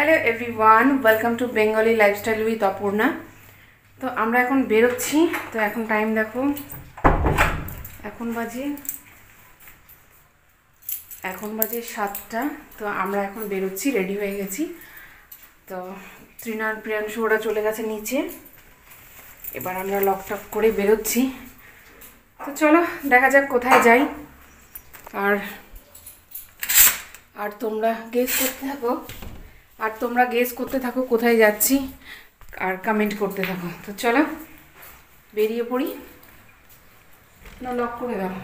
Hello everyone welcome to Bengali lifestyle with Apurna তো আমরা এখন বেরোচ্ছি, তো এখন টাইম দেখো। এখন বাজে এখন বাজে সাতটা, তো আমরা এখন বেরোচ্ছি রেডি হয়ে গেছি। তো ত্রিনার প্রিয়াংশু, ওরা চলে গেছে নিচে। এবার আমরা লকটক করে বেরোচ্ছি। তো চলো, দেখা যাক কোথায় যাই। আর আর তোমরা গেস করতে থাকো। আর তোমরা গেস করতে থাকো কোথায় যাচ্ছি আর কমেন্ট করতে থাকো। তো চলো, বেরিয়ে পড়ি। না লক করে দাও।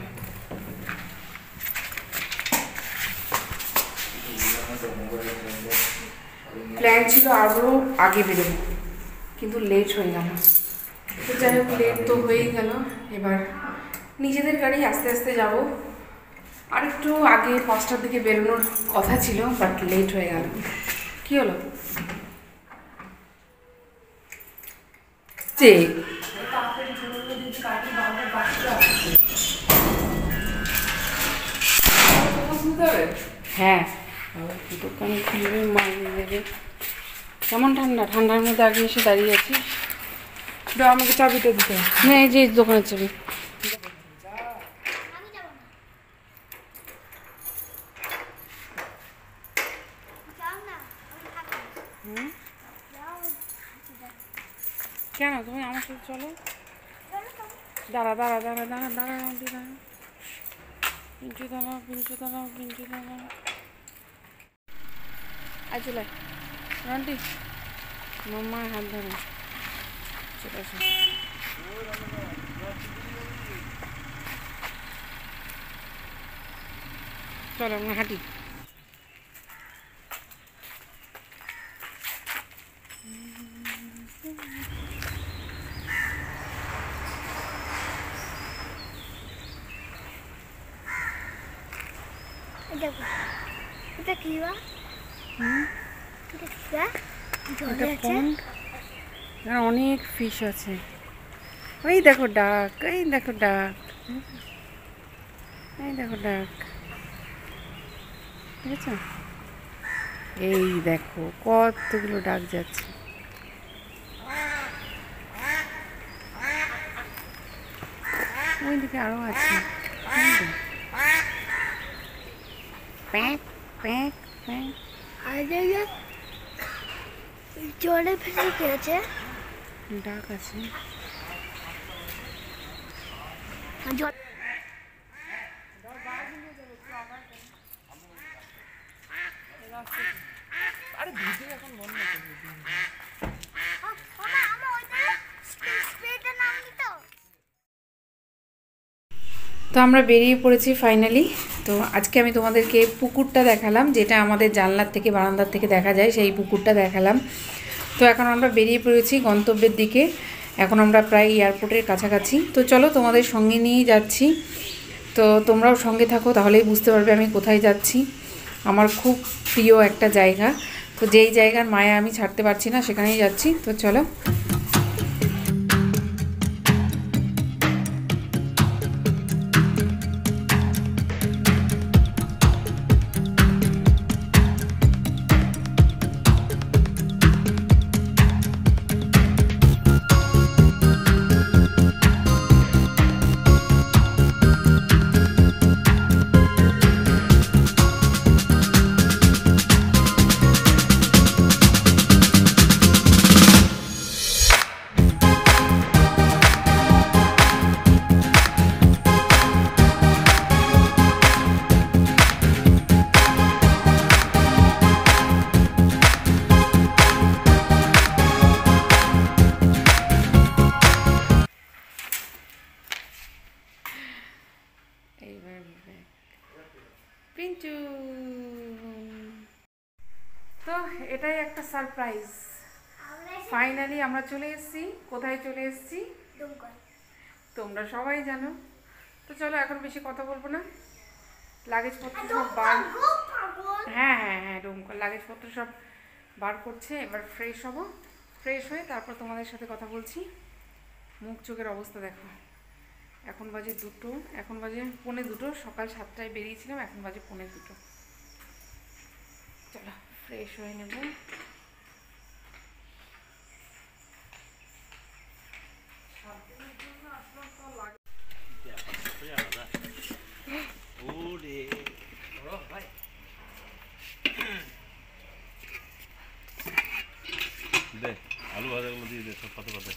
প্ল্যান ছিল আরও আগে বেরোবো, কিন্তু লেট হয়ে গেল। তো যাই হোক লেট তো হয়েই গেল। এবার নিজেদের গাড়ি আস্তে আস্তে যাব। আর একটু আগে পাঁচটার দিকে বেরোনোর কথা ছিল বাট লেট হয়ে গেল। কি হলো? যে হ্যাঁ। দোকান খুলবে মাল দেবে কেমন ঠান্ডা? ঠান্ডার মধ্যে আগে এসে দাঁড়িয়ে আছি আমাকে চাবিটা দিতে। না এই যে দোকানের ছবি দাঁড়া দাঁড়া দাঁড়া দাঁড়া দাঁড়া আন্টি দাঁড়া পিঞ্চু দাঁড়াও পিঞ্চু দাঁড়াও পিঞ্চু দাঁড়াও আয় চলে আন্টি মাম্মার হাত ধরো চলে আসো চলো আমরা হাঁটি আর অনেক ফিশ আছে। ওই দেখো ডাক, এই দেখো ডাক। এই দেখো ডাক। ঠিক আছে এই দেখো কতগুলো ডাক যাচ্ছে। ওইদিকে আরও আছে। প্যাঁক প্যাঁক প্যাঁক। জলে ফেসে কি আছে ডাক আছে। জল আরে ভিডিও এখন তো। আমরা বেরিয়ে পড়েছি ফাইনালি তো আজকে আমি তোমাদেরকে পুকুরটা দেখালাম, যেটা আমাদের জানলার থেকে, বারান্দার থেকে দেখা যায়, সেই পুকুরটা দেখালাম। তো এখন আমরা বেরিয়ে পড়েছি গন্তব্যের দিকে। এখন আমরা প্রায় এয়ারপোর্টের কাছাকাছি। তো চলো তোমাদের সঙ্গে নিয়েই যাচ্ছি। তো তোমরাও সঙ্গে থাকো, তাহলেই বুঝতে পারবে আমি কোথায় যাচ্ছি। আমার খুব প্রিয় একটা জায়গা। তো যেই জায়গার মায়া আমি ছাড়তে পারছি না, সেখানেই যাচ্ছি। তো চলো। সারপ্রাইজ। ফাইনালি আমরা চলে এসেছি। কোথায় চলে এসেছি? তোমরা সবাই জানো। তো চলো এখন বেশি কথা বলব না। লাগেজপত্র সব বার হ্যাঁ হ্যাঁ হ্যাঁ ডোমকল। লাগেজপত্র সব বার করছে। এবার ফ্রেশ হব। ফ্রেশ হয়ে তারপর তোমাদের সাথে কথা বলছি। মুখ চোখের অবস্থা দেখো। এখন বাজে দুটো। এখন বাজে পৌনে দুটো। সকাল সাতটায় বেরিয়েছিলাম। এখন বাজে পৌনে দুটো। চলো ফ্রেশ হয়ে নেব দে আলু ভাজাগুলো দিয়ে দে সব পাতে পাতে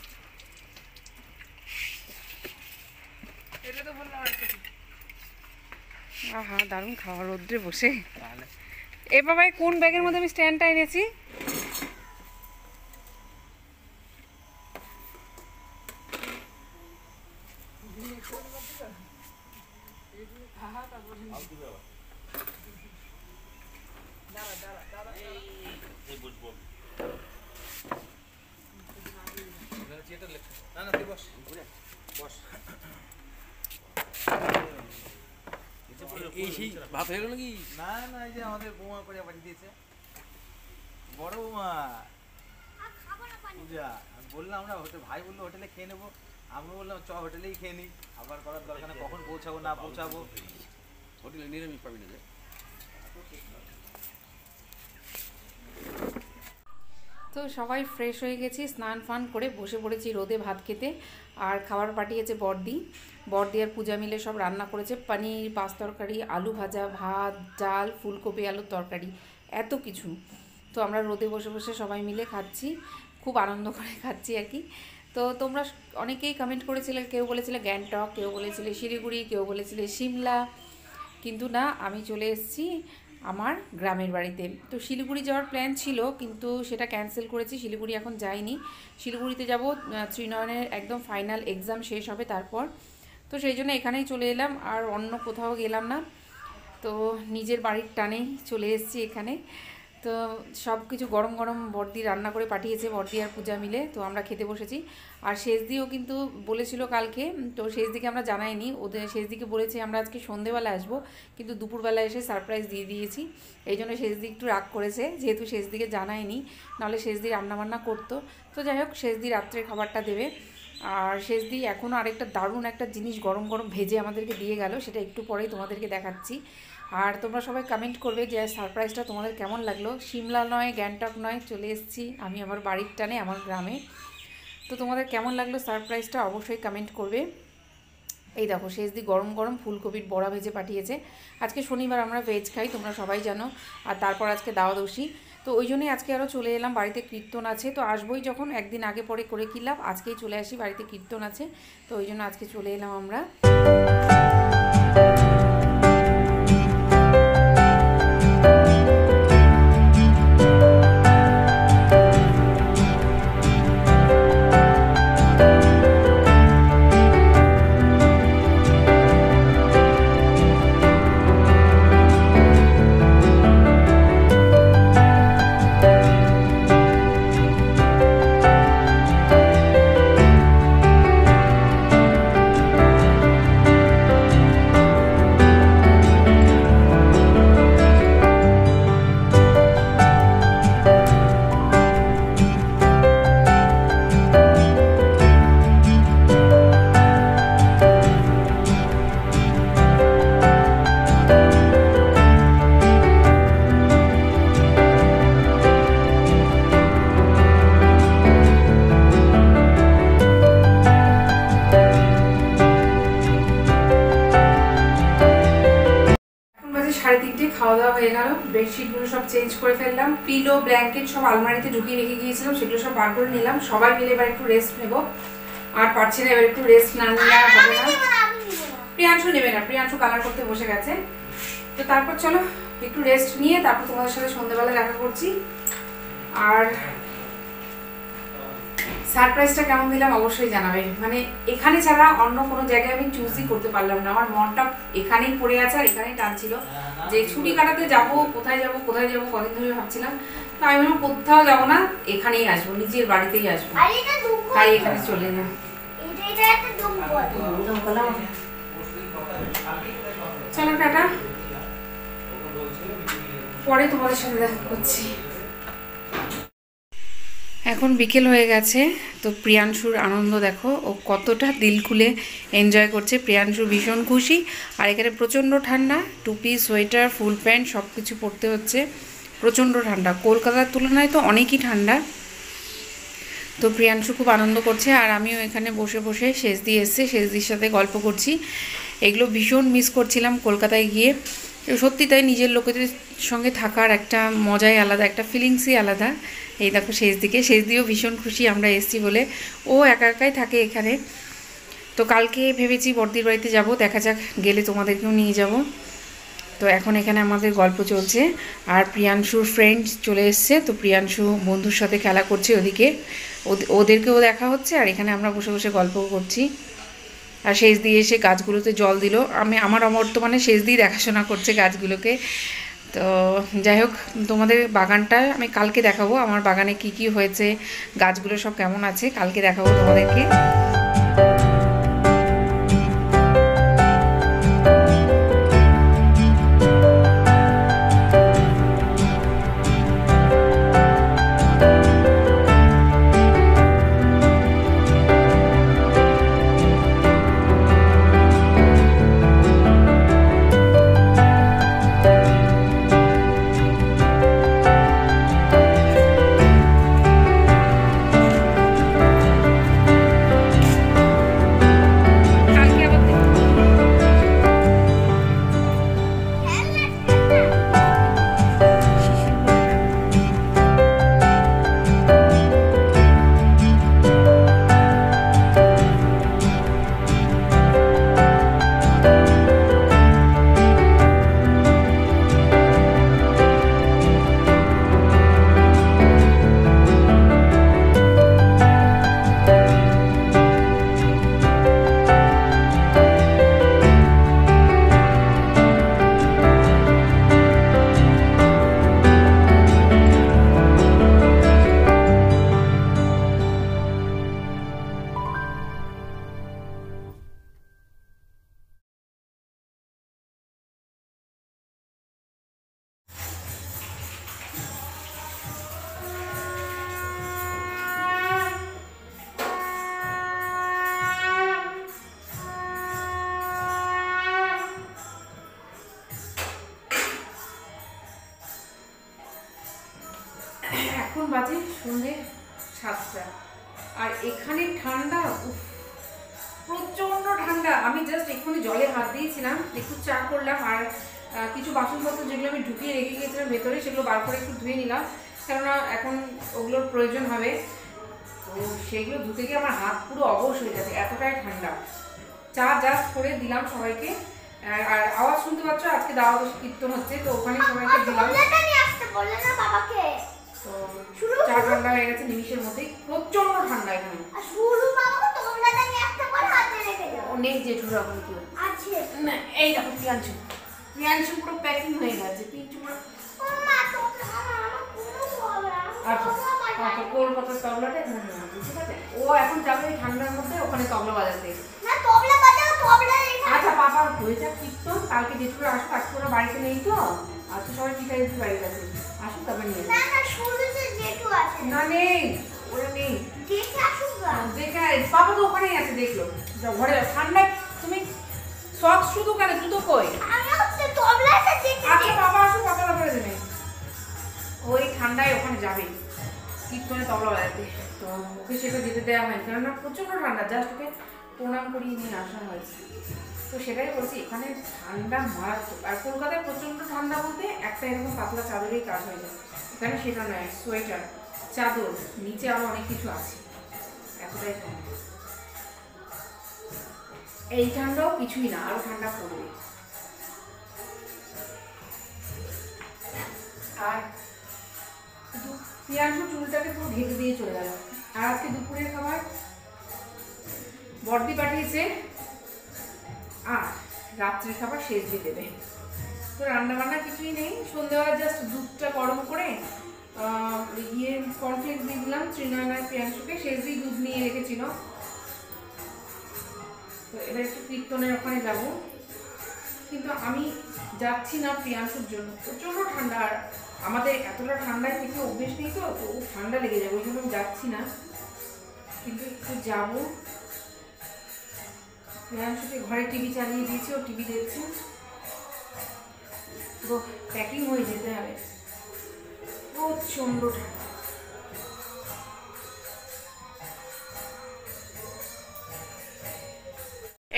এটা তো বললাম আর কিছু আহা দারুণ খাওয়া রোদ্রে বসে। এ বাবাই কোন ব্যাগের মধ্যে আমি স্ট্যান্ডটা এনেছি? এই সেই ভাত হয়ে গেল নাকি? না না এই যে আমাদের বৌমা করে পাঠিয়ে দিয়েছে। বড় বৌমা। পূজা বললাম আমরা হোটেল ভাই বলল হোটেলে খেয়ে নেব। আমি বললাম চ হোটেলেই খেয়ে নিই আবার করার দরকার নেই কখন পৌঁছাবো না পৌঁছাবো। হোটেলে নিরামিষ পাবি না যে তো সবাই ফ্রেশ হয়ে গেছি, স্নান ফান করে বসে পড়েছি রোদে ভাত খেতে। আর খাবার পাঠিয়েছে বর্দি বর্দি আর পূজা মিলে সব রান্না করেছে। পনির, পাঁচ তরকারি, আলু ভাজা, ভাত, ডাল, ফুলকপি, আলুর তরকারি, এত কিছু। তো আমরা রোদে বসে বসে সবাই মিলে খাচ্ছি। খুব আনন্দ করে খাচ্ছি আর কি। তো তোমরা অনেকেই কমেন্ট করেছিলে, কেউ বলেছিলে গ্যাংটক, কেউ বলেছিলে শিলিগুড়ি, কেউ বলেছিলে সিমলা কিন্তু না, আমি চলে এসেছি আমার গ্রামের বাড়িতে। তো শিলিগুড়ি যাওয়ার প্ল্যান ছিল, কিন্তু সেটা ক্যান্সেল করেছি, শিলিগুড়ি এখন যাইনি। শিলিগুড়িতে যাব ত্রিনয়নের একদম ফাইনাল এক্সাম শেষ হবে তারপর। তো সেই জন্য এখানেই চলে এলাম, আর অন্য কোথাও গেলাম না। তো নিজের বাড়ির টানেই চলে এসেছি এখানে। তো সব কিছু গরম গরম বর্দি রান্না করে পাঠিয়েছে বর্দি আর পূজা মিলে, তো আমরা খেতে বসেছি। আর শেষ শেষদিও কিন্তু বলেছিল কালকে, তো শেষ দিকে আমরা জানাইনি। ওদের শেষ দিকে বলেছে আমরা আজকে সন্ধেবেলা আসব, কিন্তু দুপুরবেলা এসে সারপ্রাইজ দিয়ে দিয়েছি। এই জন্য শেষ দিক একটু রাগ করেছে, যেহেতু শেষ দিকে জানায়নি নাহলে শেষ দিকে রান্নাবান্না করতো। তো যাই হোক শেষ দিন রাত্রের খাবারটা দেবে। আর শেষ দিয়ে এখনও আরেকটা দারুণ একটা জিনিস গরম গরম ভেজে আমাদেরকে দিয়ে গেল, সেটা একটু পরেই তোমাদেরকে দেখাচ্ছি। আর তোমরা সবাই কমেন্ট করবে যে সারপ্রাইজটা তোমাদের কেমন লাগল? সিমলা নয়, গ্যাংটক নয়, চলে এসেছি আমি আমার বাড়ির টানে, আমার গ্রামে। তো তোমাদের কেমন লাগল সারপ্রাইজটা অবশ্যই কমেন্ট করবে। এই দেখো, শেষ দি গরম গরম, ফুলকপির বড়া ভেজে পাঠিয়েছে। আজকে শনিবার আমরা ভেজ খাই, তোমরা সবাই জানো। আর তারপর আজকে দাওয়াদোষী তো ওই জন্যই আজকে আরও চলে এলাম, বাড়িতে কীর্তন আছে। তো আসবোই যখন, একদিন আগে পরে করে কী লাভ? আজকেই চলে আসি, বাড়িতে কীর্তন আছে। তো ওই জন্য আজকে চলে এলাম আমরা। বেডশিটগুলো সব চেঞ্জ করে ফেললাম পিলো ব্ল্যাঙ্কেট সব আলমারিতে ঢুকিয়ে রেখে গিয়েছিলাম, সেগুলো সব বার করে নিলাম। সবাই মিলে এবার একটু রেস্ট নেব। আর পারছি না, এবার একটু রেস্ট না আর হবে না। প্রিয়াংশু নেবে না, প্রিয়াংশু কালার করতে বসে গেছে। তো তারপর চলো, একটু রেস্ট নিয়ে তারপর তোমাদের সাথে সন্ধ্যেবেলা দেখা করছি। আর সারপ্রাইজটা কেমন দিলাম অবশ্যই জানাবে। মানে এখানে ছাড়া অন্য কোনো জায়গায় আমি চুজই করতে পারলাম না। আমার মনটা এখানেই পড়ে আছে আর এখানেই টানছিল যে ছুটি কাটাতে যাব কোথায় যাব কোথায় যাব কদিন ধরে ভাবছিলাম। তো আমি ভাবলাম কোথাও যাব না এখানেই আসব নিজের বাড়িতেই আসব। তাই এখানে চলে দুঃখ চলো টাটা। পরে তোমাদের সাথে দেখা করছি। এখন বিকেল হয়ে গেছে। তো প্রিয়াংশুর আনন্দ দেখো, ও কতটা দিল খুলে এনজয় করছে। প্রিয়াংশু ভীষণ খুশি। আর এখানে প্রচণ্ড ঠান্ডা, টুপি, সোয়েটার, ফুল প্যান্ট সব কিছু পরতে হচ্ছে। প্রচণ্ড ঠান্ডা। কলকাতার তুলনায় তো অনেকই ঠান্ডা। তো প্রিয়াংশু খুব আনন্দ করছে। আর আমিও এখানে বসে বসে শেষ দিয়ে এসছে। শেষদির সাথে গল্প করছি। এগুলো ভীষণ মিস করছিলাম কলকাতায় গিয়ে। সত্যি তাই নিজের লোকেদের সঙ্গে থাকার একটা মজাই আলাদা, একটা ফিলিংসই আলাদা। এই দেখো শেষ দিকে, শেষ দিয়েও ভীষণ খুশি আমরা এসছি বলে। ও একা একাই থাকে এখানে। তো কালকে ভেবেছি বর্দির বাড়িতে যাব, দেখা যাক গেলে তোমাদেরকেও নিয়ে যাব। তো এখন এখানে আমাদের গল্প চলছে। আর প্রিয়াংশুর ফ্রেন্ড চলে এসছে, তো প্রিয়াংশু বন্ধুর সাথে খেলা করছে ওদিকে। ওদ- ওদেরকেও দেখা হচ্ছে, আর এখানে আমরা বসে বসে গল্প করছি। আর শেষ দিয়ে এসে গাছগুলোতে জল দিল। আমি, আমার বর্তমানে শেষ দিয়ে দেখাশোনা করছে গাছগুলোকে। তো যাই হোক, তোমাদের বাগানটা আমি কালকে দেখাবো। আমার বাগানে কি কি হয়েছে, গাছগুলো সব কেমন আছে, কালকে দেখাবো তোমাদেরকে। আমি জাস্ট এক্ষুনি জলে হাত দিয়েছিলাম একটু চা করলাম আর কিছু বাসনপত্র যেগুলো আমি ঢুকিয়ে রেখে গিয়েছিলাম ভেতরে সেগুলো বার করে একটু ধুয়ে নিলাম। কেননা এখন ওগুলোর প্রয়োজন হবে। তো সেগুলো ধুতে গিয়ে আমার হাত পুরো অবশ হয়ে যাচ্ছে এতটাই ঠান্ডা। চা জাস্ট করে দিলাম সবাইকে। আর আওয়াজ শুনতে পাচ্ছ? আজকে দাওয়া বসে কীর্তন হচ্ছে তো ওখানে সবাইকে দিলাম। তো চা ঠান্ডা হয়ে গেছে নিমিষের মধ্যেই প্রচণ্ড ঠান্ডা এখানে আর শুরু বাবাকে তোমরাটা নিয়ে আসতে বলে হাতে রেখে দাও অনেক জেঠুর এখন কেউ আছে। না এই দেখো প্রিয়াংশু প্রিয়াংশু পুরো প্যাকিং হয়ে গেছে পিঞ্চু পুরো আচ্ছা আচ্ছা কলকাতার তবলাটা ঠিক আছে? ও এখন যাবে ঠান্ডার মধ্যে ওখানে তবলা বাজাতে। আচ্ছা বাবা হয়ে যাক কীর্তন কালকে জেঠুরা আসুক আজকে ওরা বাড়িতে নেই তো? আজকে সবাই ঠিক আছে বাড়িতে আছে আসুক তারপর নিয়ে না নেই ওরা নেই। বাবা তো ওখানেই আছে, দেখল। যাও, ঘরে ঠান্ডায় তুমি সক শুধু কেন? জুতো কই? আচ্ছা বাবা আসুক বাবা তারপরে দেবে। ওই ঠান্ডায় ওখানে যাবে। কীর্তনে তবলা বাজাতে। তো ওকে সেটা যেতে দেওয়া হয় কেননা প্রচণ্ড ঠান্ডা। জাস্ট ওকে প্রণাম করিয়ে নিয়ে আসা হয়েছে। তো সেটাই বলছি, এখানে ঠান্ডা মারাত্মক। আর কলকাতায় প্রচণ্ড ঠান্ডা বলতে একটা এরকম পাতলা চাদরেই কাজ হয়ে যায়। এখানে সেটা নয়, সোয়েটার। চাদর, নিচে আরও অনেক কিছু আছে। এতটাই এই ঠান্ডাও কিছুই না আরও ঠান্ডা পড়বে। আর প্রিয়াংশু চুলটাকে পুরো ঢেকে দিয়ে চলে গেল। আর আজকে দুপুরের খাবার? বর্দি পাঠিয়েছে। আর রাত্রের খাবার শেষ দিয়ে দেবে। তো রান্না বান্না কিছুই নেই সন্ধ্যেবেলা জাস্ট দুধটা গরম করে ইয়ে কর্নফ্লেক্স দিয়ে দিলাম ত্রিনয়নার প্রিয়াংশুকে শেষ দুধ নিয়ে রেখেছিল। তো এবার একটু কীর্তনের ওখানে যাব। কিন্তু আমি যাচ্ছি না প্রিয়াংশুর জন্য। প্রচণ্ড ঠান্ডা, আর আমাদের এতটা ঠান্ডায় থেকে অভ্যেস নেই তো তো ঠান্ডা লেগে যাবে, ওই জন্য আমি যাচ্ছি না। কিন্তু একটু যাব। প্রিয়াংশুকে ঘরে টিভি চালিয়ে দিয়েছি, ও টিভি দেখছে। পুরো প্যাকিং হয়ে যেতে হবে। প্রচণ্ড ঠান্ডা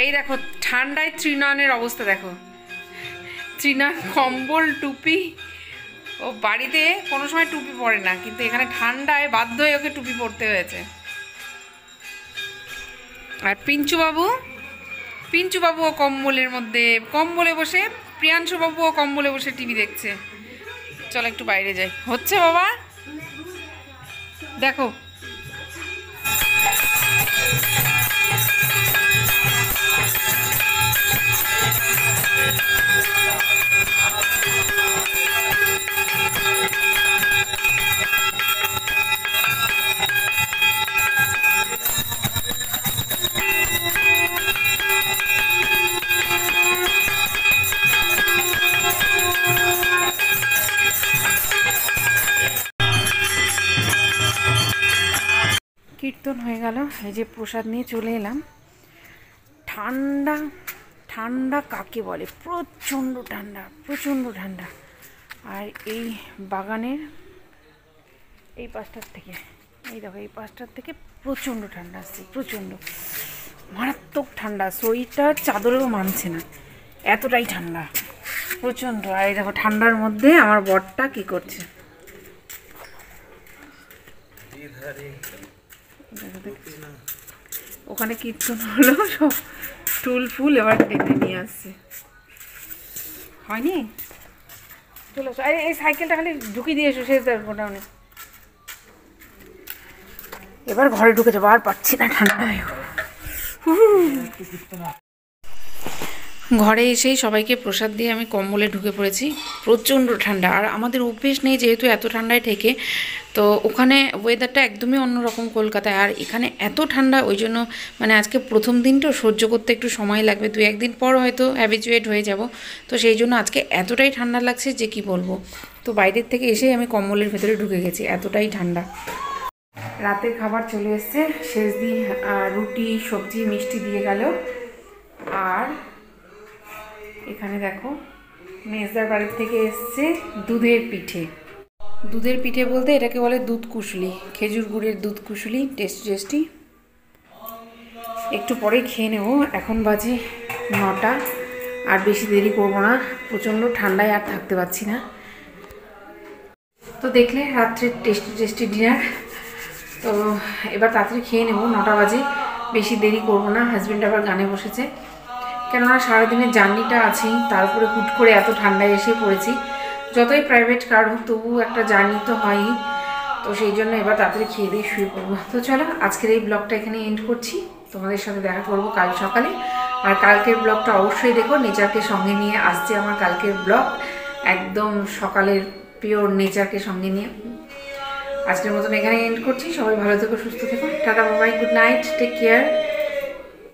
এই দেখো, ঠান্ডায় ত্রিনয়নের অবস্থা দেখো। চীনা কম্বল, টুপি। ও বাড়িতে কোনো সময় টুপি পরে না, কিন্তু এখানে ঠান্ডায় বাধ্য হয়ে ওকে টুপি পরতে হয়েছে। আর পিঞ্চুবাবু? পিঞ্চুবাবু ও কম্বলের মধ্যে, কম্বলে বসে, প্রিয়াংশুবাবু ও কম্বলে বসে টিভি দেখছে। চলো একটু বাইরে যাই। হচ্ছে বাবা? দেখো হয়ে গেল। এই যে প্রসাদ নিয়ে চলে এলাম। ঠান্ডা ঠান্ডা কাকে বলে? প্রচণ্ড ঠান্ডা প্রচণ্ড ঠান্ডা। আর এই বাগানের এই পাশটার থেকে, এই দেখো, এই পাশটার থেকে প্রচণ্ড ঠান্ডা আসছে, প্রচণ্ড। মারাত্মক ঠান্ডা, সোয়েটার চাদরেও মানছে না। এতটাই ঠান্ডা, প্রচণ্ড। আর এই দেখো, ঠান্ডার মধ্যে আমার বরটা কি করছে? ওখানে কীর্তন হলো, সব টুল ফুল এবার টেনে নিয়ে আসছে। হয়নি? চলো আরে, এই সাইকেলটা খালি ঢুকিয়ে দিয়ে এসো শেষ সে গোডাউনে। এবার ঘরে ঢুকে যাব, আর পাচ্ছি না ঠান্ডায়। ঘরে এসেই সবাইকে প্রসাদ দিয়ে আমি কম্বলে ঢুকে পড়েছি। প্রচণ্ড ঠান্ডা। আর আমাদের অভ্যেস নেই যেহেতু এত ঠান্ডায় থেকে, তো ওখানে ওয়েদারটা একদমই অন্যরকম কলকাতায়। আর এখানে এত ঠান্ডা, ওই জন্য মানে আজকে প্রথম দিনটা সহ্য করতে একটু সময় লাগবে। দু একদিন পর হয়তো হ্যাবিচুয়েট হয়ে যাব। তো সেই জন্য আজকে এতটাই ঠান্ডা লাগছে যে কি বলব? তো বাইরের থেকে এসেই আমি কম্বলের ভেতরে ঢুকে গেছি। এতটাই ঠান্ডা। রাতের খাবার চলে এসছে। শেষ দিন রুটি, সবজি, মিষ্টি দিয়ে গেল। আর এখানে দেখো, মেজদার বাড়ির থেকে এসছে দুধের পিঠে। দুধের পিঠে বলতে এটাকে বলে দুধ কুশলি, খেজুর গুড়ের দুধ কুশলি, টেস্টি টেস্টি। একটু পরে খেয়ে নেব, এখন বাজে নটা, আর বেশি দেরি করব না, প্রচণ্ড ঠান্ডায় আর থাকতে পারছি না। তো দেখলে, রাত্রের টেস্টি টেস্টি ডিনার। তো এবার তাড়াতাড়ি খেয়ে নেব, নটা বাজে, বেশি দেরি করব না হাজব্যান্ড আবার গানে বসেছে। কেননা সারাদিনের জার্নিটা আছেই তারপরে হুট করে এত ঠান্ডায় এসে পড়েছি। যতই প্রাইভেট কার হোক তবু একটা জার্নি তো হয়ই। তো সেই জন্য এবার তাড়াতাড়ি খেয়ে দিয়ে শুয়ে পড়ব। তো চলো, আজকের এই ব্লগটা এখানে এন্ড করছি। তোমাদের সাথে দেখা করব কাল সকালে। আর কালকের ব্লগটা অবশ্যই দেখো, নেচারকে সঙ্গে নিয়ে আসছে আমার কালকের ব্লগ একদম সকালের পিওর নেচারকে সঙ্গে নিয়ে। আজকের মতন এখানে এন্ড করছি। সবাই ভালো থেকো, সুস্থ থেকো। টাটা বাবাই গুড নাইট টেক কেয়ার